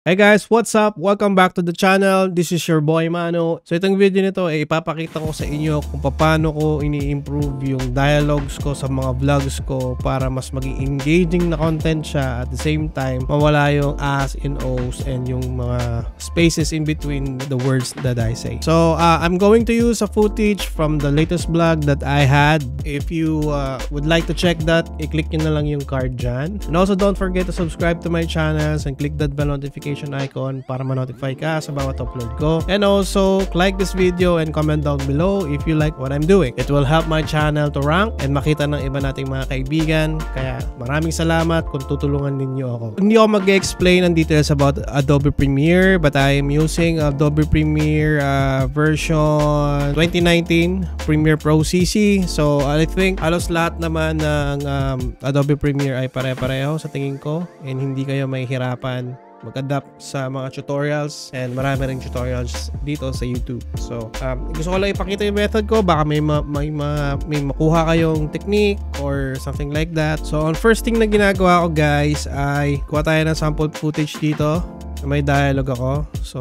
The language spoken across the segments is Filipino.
Hey guys, what's up? Welcome back to the channel. This is your boy Mano. So itong video nito ay ipapakita ko sa inyo kung paano ko ini-improve yung dialogues ko sa mga vlogs ko para mas maging engaging na content siya at the same time mawala yung as in O's and yung mga spaces in between the words that I say. So uh, I'm going to use a footage from the latest vlog that I had. If you uh, would like to check that, i-click nyo na lang yung card dyan. And also don't forget to subscribe to my channels and click that bell notification notification icon para ma-notify ka sa bawat upload ko. And also, like this video and comment down below if you like what I'm doing. It will help my channel to rank and makita ng iba nating mga kaibigan. Kaya maraming salamat kung tutulungan ninyo ako. Hindi ako mag-explain ang details about Adobe Premiere but I am using Adobe Premiere uh, version 2019 Premiere Pro CC. So I think halos lahat naman ng um, Adobe Premiere ay pare-pareho sa tingin ko and hindi kayo mahihirapan mag-adapt sa mga tutorials and marami ring tutorials dito sa YouTube. So, um, gusto ko lang ipakita yung method ko. Baka may, ma, may, ma, may makuha kayong technique or something like that. So, on first thing na ginagawa ko guys ay kuha tayo ng sample footage dito. May dialogue ako. So,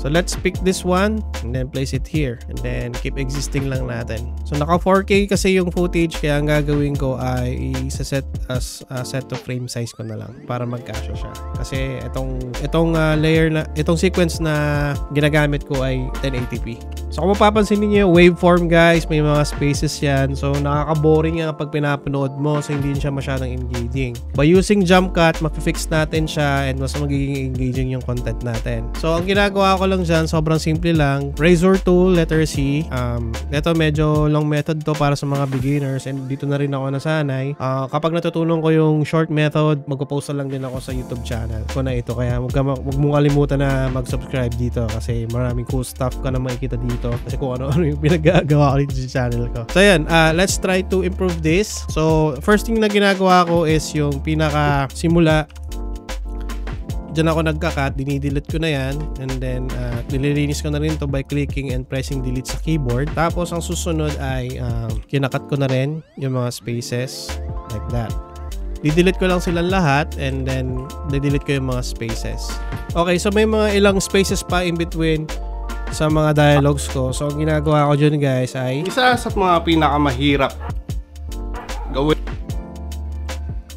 So let's pick this one and then place it here and then keep existing lang natin. So naka 4K kasi yung footage kaya ang gagawin ko ay i-set as uh, set to frame size ko na lang para magkasya siya. Kasi itong itong uh, layer na itong sequence na ginagamit ko ay 1080p. So kung mapapansin niyo waveform guys, may mga spaces yan. So nakaka-boring yan kapag pinapanood mo so hindi siya masyadong engaging. By using jump cut, mafi-fix natin siya and mas magiging engaging yung content natin. So ang ginagawa ko lang dyan, sobrang simple lang. Razor tool, letter C. Um, ito medyo long method to para sa mga beginners and dito na rin ako nasanay. Uh, kapag natutunan ko yung short method, magpo-post lang din ako sa YouTube channel ko na ito. Kaya huwag, huwag mong kalimutan na mag-subscribe dito kasi maraming cool stuff ka na makikita dito kasi kung ano-ano yung pinagagawa ko dito sa channel ko. So yan, uh, let's try to improve this. So first thing na ginagawa ko is yung pinaka simula Diyan ako nagka-cut, dinidelete ko na yan and then uh, nililinis ko na rin to by clicking and pressing delete sa keyboard. Tapos ang susunod ay uh, kinakat ko na rin yung mga spaces like that. Didelete ko lang silang lahat and then didelete ko yung mga spaces. Okay, so may mga ilang spaces pa in between sa mga dialogues ko. So, ang ginagawa ko dyan guys ay... Isa sa mga pinakamahirap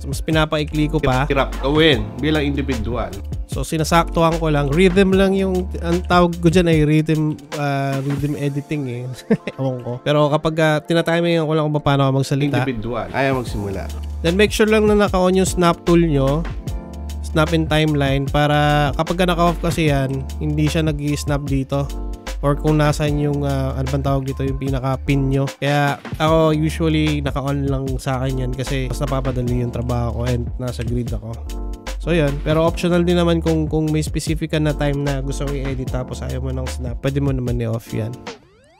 mas pinapaikli ko pa. Hirap gawin bilang individual. So sinasaktuhan ko lang. Rhythm lang yung ang tawag ko diyan ay rhythm uh, rhythm editing eh. Ewan ko. Pero kapag uh, tinatimingan ko lang kung paano ako magsalita. Individual. Ayaw magsimula. Then make sure lang na naka-on yung snap tool nyo snap in timeline para kapag naka-off kasi yan, hindi siya nag snap dito or kung nasan yung uh, ano bang tawag dito yung pinaka pin nyo. Kaya ako usually naka-on lang sa akin yan kasi mas napapadali yung trabaho ko and nasa grid ako. So yan, pero optional din naman kung kung may specific na time na gusto mong i-edit tapos ayaw mo ng snap, pwede mo naman i-off yan.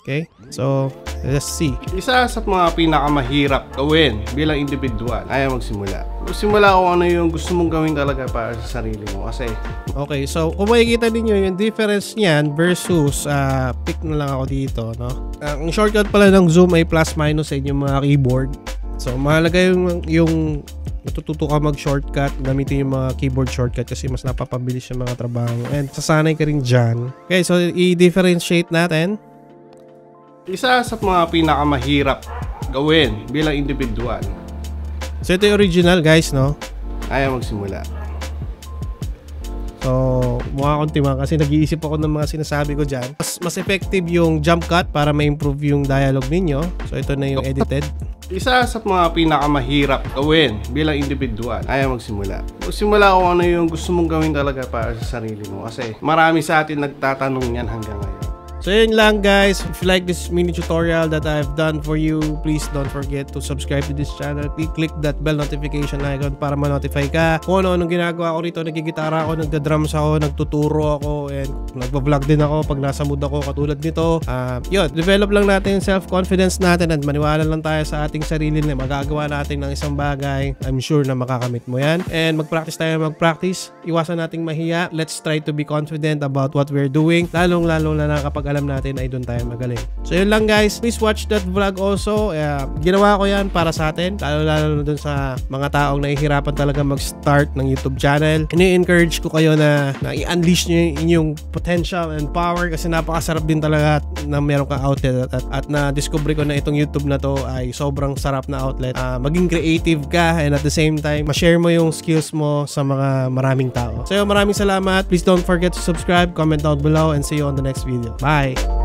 Okay? So, let's see. Isa sa mga pinakamahirap gawin bilang individual ay magsimula. Magsimula kung ano yung gusto mong gawin talaga para sa sarili mo. Kasi... Okay, so kung makikita ninyo yung difference niyan versus uh, pick na lang ako dito, no? Uh, ang shortcut pala ng Zoom ay plus minus sa inyong mga keyboard. So, mahalaga yung, yung matututo ka mag-shortcut, gamitin yung mga keyboard shortcut kasi mas napapabilis yung mga trabaho. And sasanay ka rin dyan. Okay, so i-differentiate natin isa sa mga pinakamahirap gawin bilang individual. So ito yung original guys, no? Ayaw magsimula. So, mukha akong timang kasi nag-iisip ako ng mga sinasabi ko dyan. Mas, mas effective yung jump cut para ma-improve yung dialogue ninyo. So, ito na yung edited. Isa sa mga pinakamahirap gawin bilang individual, ayaw magsimula. Magsimula kung ano yung gusto mong gawin talaga para sa sarili mo. Kasi marami sa atin nagtatanong yan hanggang ngayon. So yun lang guys. If you like this mini tutorial that I've done for you, please don't forget to subscribe to this channel. Click that bell notification icon para ma-notify ka kung ano-anong ginagawa ko rito. Nagigitara ako, nagda-drums ako, nagtuturo ako, and nagpa-vlog din ako pag nasa mood ako katulad nito. Uh, yun, develop lang natin self-confidence natin at maniwala lang tayo sa ating sarili na magagawa natin ng isang bagay. I'm sure na makakamit mo yan. And mag-practice tayo mag-practice. Iwasan nating mahiya. Let's try to be confident about what we're doing. Lalong-lalo na kapag alam natin ay doon tayo magaling. So yun lang guys, please watch that vlog also. Uh, ginawa ko yan para sa atin, lalo-lalo doon sa mga taong nahihirapan talaga mag-start ng YouTube channel. Ini-encourage ko kayo na, na i-unleash nyo yung inyong potential and power kasi napakasarap din talaga na meron kang outlet at, at, at na-discover ko na itong YouTube na to ay sobrang sarap na outlet. Uh, maging creative ka and at the same time, ma-share mo yung skills mo sa mga maraming tao. So maraming salamat. Please don't forget to subscribe, comment down below, and see you on the next video. Bye!